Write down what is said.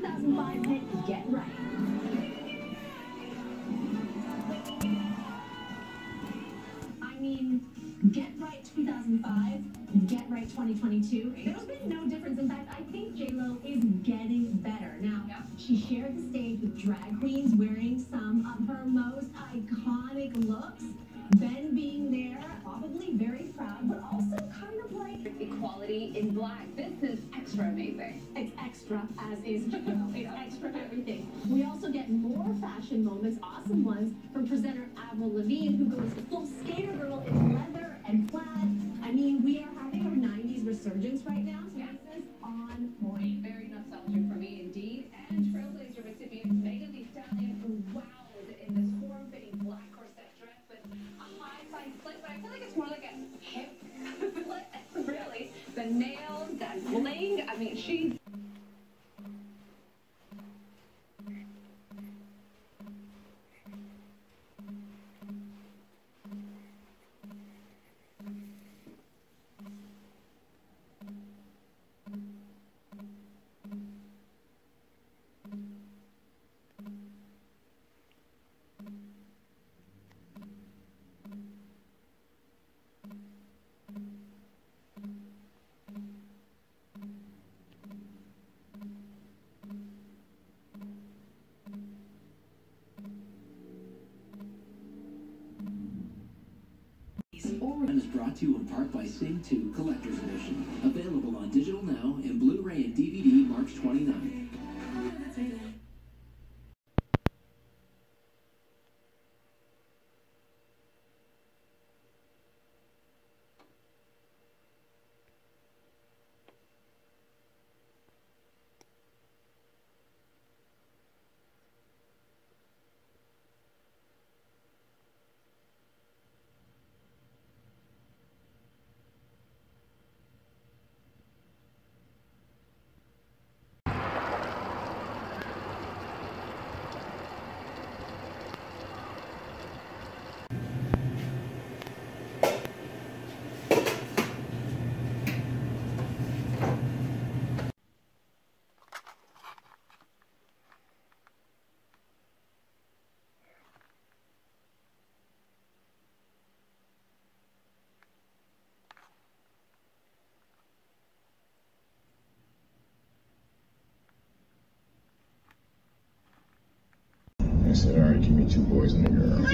2005 hit Get Right. I mean, Get Right 2005, Get Right 2022. There's been no difference. In fact, I think J-Lo is getting better. Now, she shared the stage with drag queens wearing some of her most iconic looks. Ben being there, probably very proud, but also kind of like equality in black. This is extra amazing. it's extra, as is. It's extra everything. We also get more fashion moments, awesome ones, from presenter Avril Lavigne, who goes full skater girl in leather and plaid. I mean, we are having our 90s resurgence right now, so this is on point. Very nostalgic for me indeed. And Trailblazer recipient Megan Thee Stallion who wowed in this form-fitting black corset dress with a high-side slit, but I feel like it's more like a hip slit. really. The nails, that bling. I mean, she's Oregon is brought to you in part by Sing 2 Collector's Edition. Available on digital now and Blu-ray and DVD March 29th. I said, all right, give me two boys and a girl.